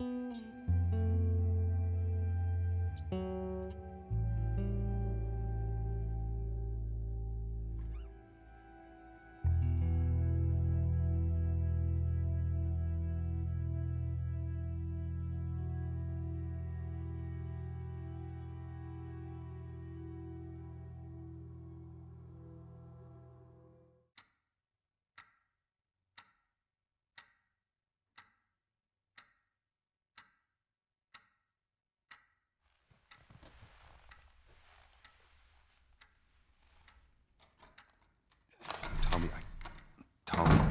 Tommy, I,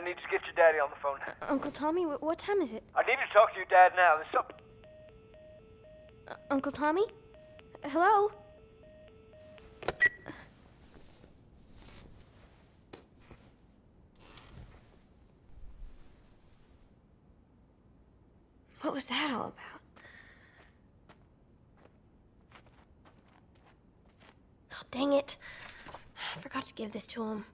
I need to get your daddy on the phone. Uncle Tommy, wh- what time is it? I need to talk to your dad now. There's something. Uh, Uncle Tommy? Hello? What was that all about? Oh, dang it. I forgot to give this to him.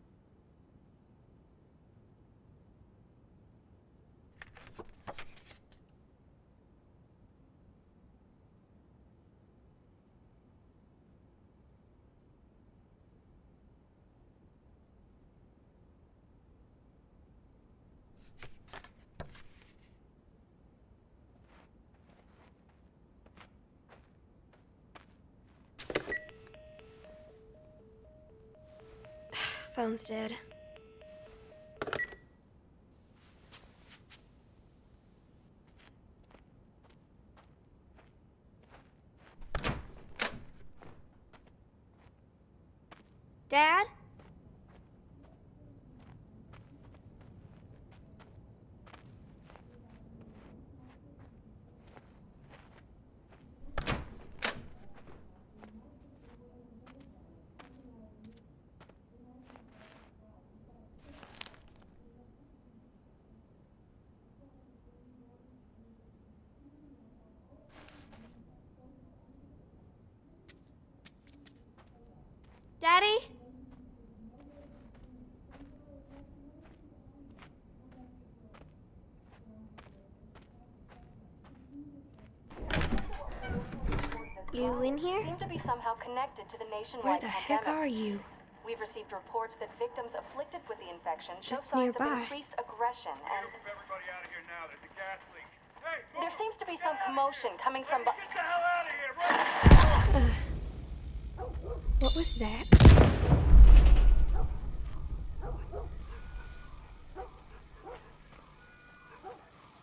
Phone's dead. You in here? Seem to be somehow connected to the nationwide Where the pandemic. heck are you? We've received reports that victims afflicted with the infection show That's signs nearby. of increased aggression and. everybody out of here now. There's a gas leak. Hey, there seems to be some commotion coming from. Hey, get the hell out of here! Right? Uh, what was that?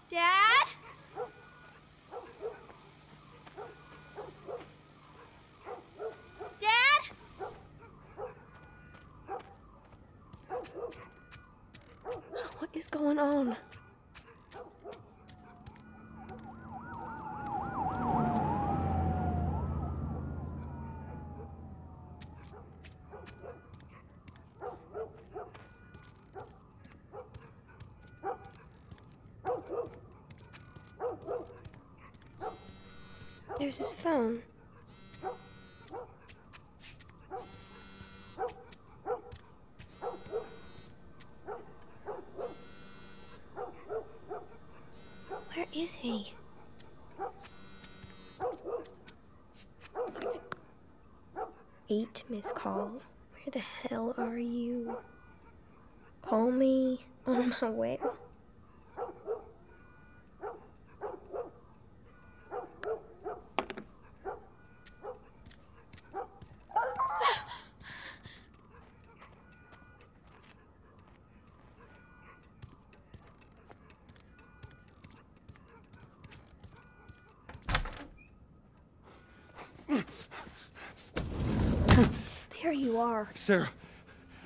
Dad. Going on? There's his phone. Where is he? Eight missed calls. Where the hell are you? Call me on my way. There you are. Sarah,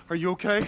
are you okay?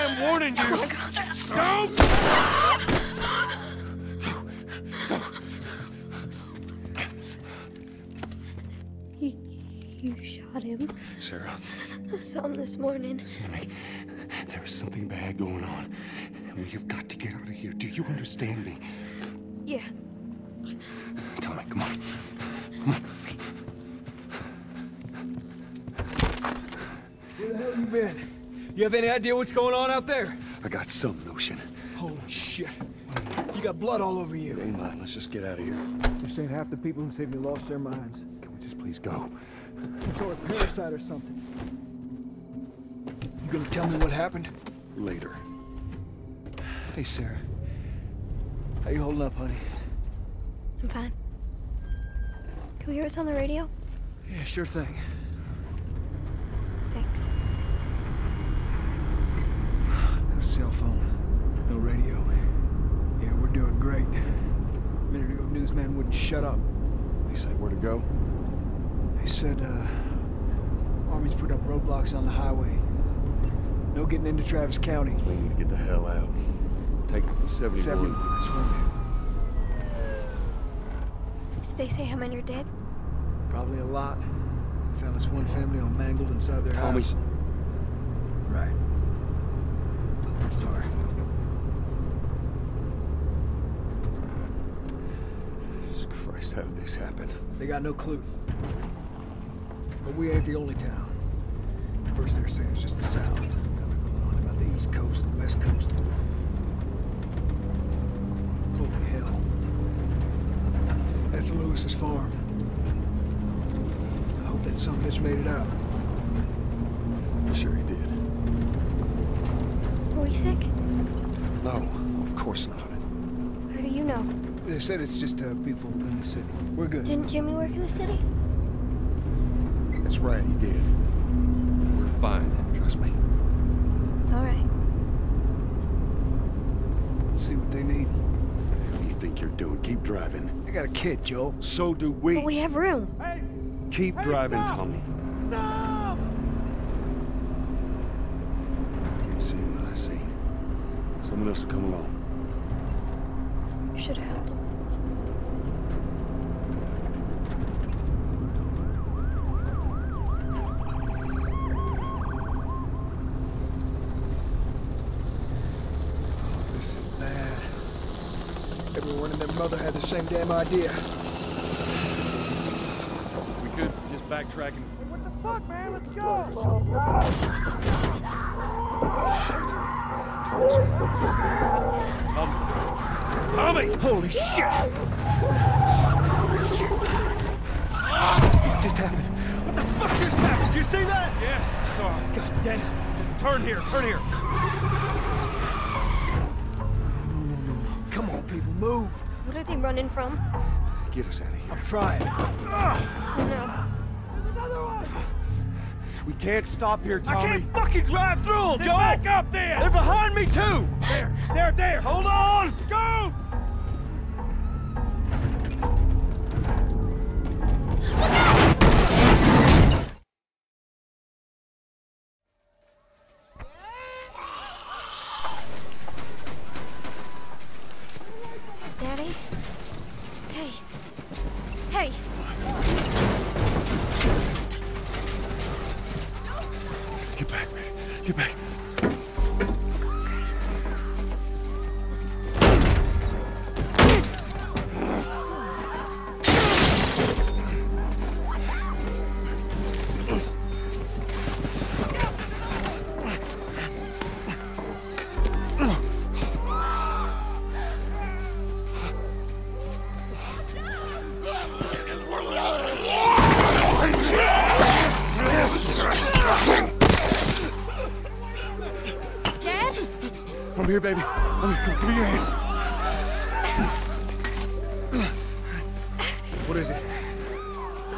I am warning you. Oh Don't! You, you shot him. Sarah, I saw him this morning. listen to me. There is something bad going on. And we have got to get out of here. Do you understand me? Yeah. Tell Tommy, come on. Where the hell you been? You have any idea what's going on out there? I got some notion. Holy shit. You got blood all over you. Ain't mine. Let's just get out of here. This ain't half the people in Sydney lost their minds. Can we just please go? Some sort of parasite or something. You gonna tell me what happened? Later. Hey, Sarah. How you holding up, honey? I'm fine. Can we hear us on the radio? Yeah, sure thing. No cell phone. No radio. Yeah, we're doing great. A minute ago, newsman wouldn't shut up. They said where to go? They said, uh, Army's put up roadblocks on the highway. No getting into Travis County. We need to get the hell out. Take 71. 71. That's right. Did they say how many are dead? Probably a lot. Found this one family all mangled inside their Tommy. house. Right. Jesus Christ, how did this happen? They got no clue. But we ain't the only town. First they're saying it's just the south. Now they're going on about the east coast, the west coast. Holy hell. That's Lewis's farm. I hope that of bitch made it out. Sure he did. Are we sick? No, of course not. How do you know? They said it's just uh, people in the city. We're good. Didn't Jimmy work in the city? That's right, he did. We're fine, trust me. All right. Let's see what they need. What do you think you're doing? Keep driving. I got a kid, Joel. So do we. But we have room. Hey. Keep driving, Tommy. Can't see what I see. Someone else will come along. You should have helped him. This is bad. Everyone and their mother had the same damn idea. We could just backtrack and... Tommy! Holy shit! What just happened? What the fuck just happened? Did you see that? Yes, I saw it. God damn. Turn here, turn here. No, no, no, no. Come on, people, move. What are they running from? Get us out of here. I'm trying. Oh no. We can't stop here, Tommy. I can't fucking drive through them, Joe! Back up there! They're behind me, too! There, there, there! Hold on! Go!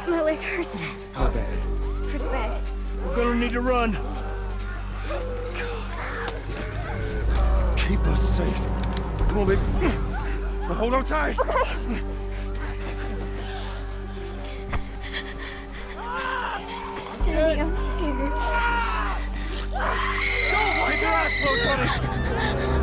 My leg hurts. How bad? Pretty bad. We're gonna need to run. Keep us safe. Come on, baby. Now hold on tight. Daddy, I'm scared. Don't Keep your eyes closed, honey.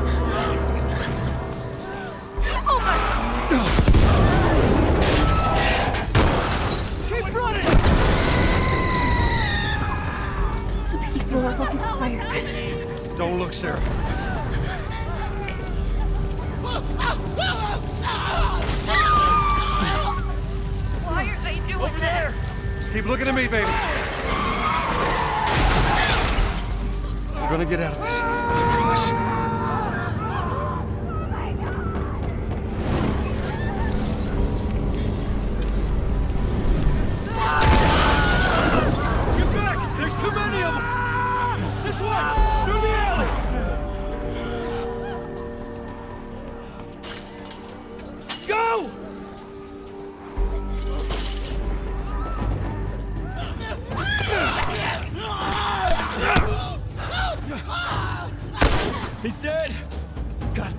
Fire. Don't Sarah. Why are they doing Over there! Just keep looking at me, baby. We're gonna get out of this.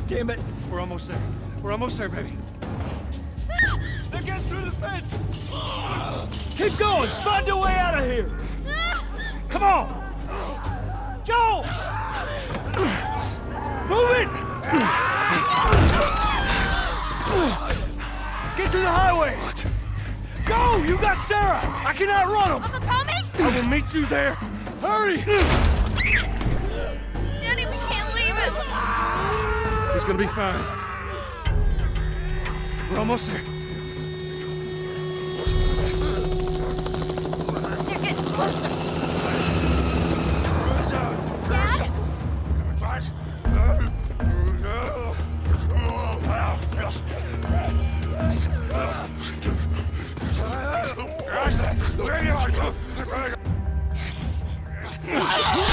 Damn it! We're almost there. We're almost there, baby. They're getting through the fence! Keep going! Find a way out of here! Come on! Joel! Move it! Get to the highway! Go! You got Sarah! I cannot run them! Uncle Tommy? I will meet you there! Hurry! Gonna be fine. We're almost there. They're getting closer. Dad? Where are you?